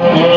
Yeah.